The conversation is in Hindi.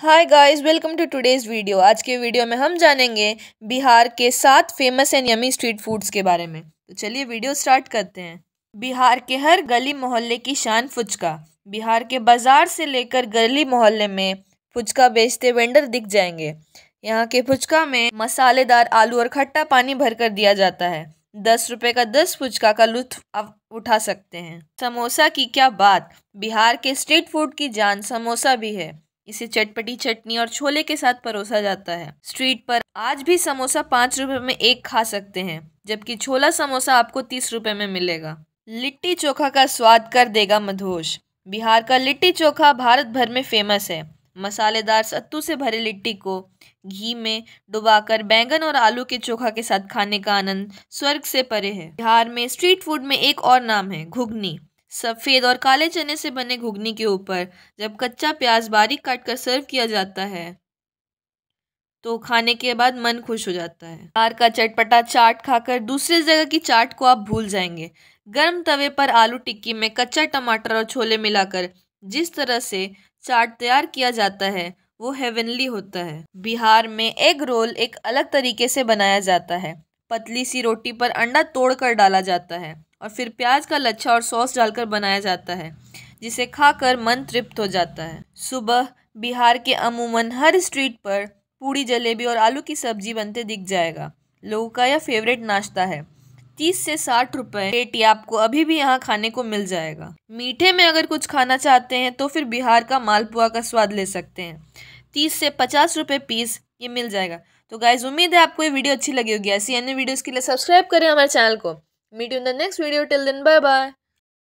Hi guys welcome to today's video आज के वीडियो में हम जानेंगे बिहार के सात famous and yummy street foods के बारे में। तो चलिए वीडियो स्टार्ट करते हैं। बिहार के हर गली मोहल्ले की शान फुचका। बिहार के बाज़ार से लेकर गली मोहल्ले में फुचका बेचते वेंडर दिख जाएँगे। यहाँ के फुचका में मसालेदार आलू और खट्टा पानी भर कर दिया जाता है। दस रुपये का दस फुचका का लुत्फ आप उठा सकते हैं। समोसा की क्या बात। बिहार के स्ट्रीट फ़ूड की जान समोसा भी है। इसे चटपटी चटनी और छोले के साथ परोसा जाता है। स्ट्रीट पर आज भी समोसा पाँच रुपए में एक खा सकते हैं, जबकि छोला समोसा आपको तीस रुपए में मिलेगा। लिट्टी चोखा का स्वाद कर देगा मधोश। बिहार का लिट्टी चोखा भारत भर में फ़ेमस है। मसालेदार सत्तू से भरे लिट्टी को घी में डुबाकर बैंगन और आलू के चोखा के साथ खाने का आनंद स्वर्ग से परे है। बिहार में स्ट्रीट फ़ूड में एक और नाम है घुगनी सफ़ेद और काले चने से बने घुगनी के ऊपर, जब कच्चा प्याज बारीक काट कर सर्व किया जाता है तो खाने के बाद मन खुश हो जाता है। बिहार का चटपटा चाट खाकर दूसरे जगह की चाट को आप भूल जाएँगे। गर्म तवे पर आलू टिक्की में कच्चा टमाटर और छोले मिलाकर जिस तरह से चाट तैयार किया जाता है, वो हेवनली होता है। बिहार में एग रोल एक अलग तरीके से बनाया जाता है। पतली सी रोटी पर अंडा तोड़कर डाला जाता है। और फिर प्याज का लच्छा और सॉस डालकर बनाया जाता है, जिसे खाकर मन तृप्त हो जाता है। सुबह बिहार के अमूमन हर स्ट्रीट पर पूड़ी, जलेबी और आलू की सब्ज़ी बनते दिख जाएगा। लोगों का यह फेवरेट नाश्ता है। तीस से साठ रुपए पेटी आपको अभी भी यहाँ खाने को मिल जाएगा। मीठे में अगर कुछ खाना चाहते हैं तो फिर बिहार का मालपुआ का स्वाद ले सकते हैं। तीस से पचास रुपए पीस ये मिल जाएगा। तो गाइज़ उम्मीद है आपको ये वीडियो अच्छी लगी होगी। ऐसी अन्य वीडियोस के लिए सब्सक्राइब करें हमारे चैनल को। Meet you in the next video. Till then, bye bye.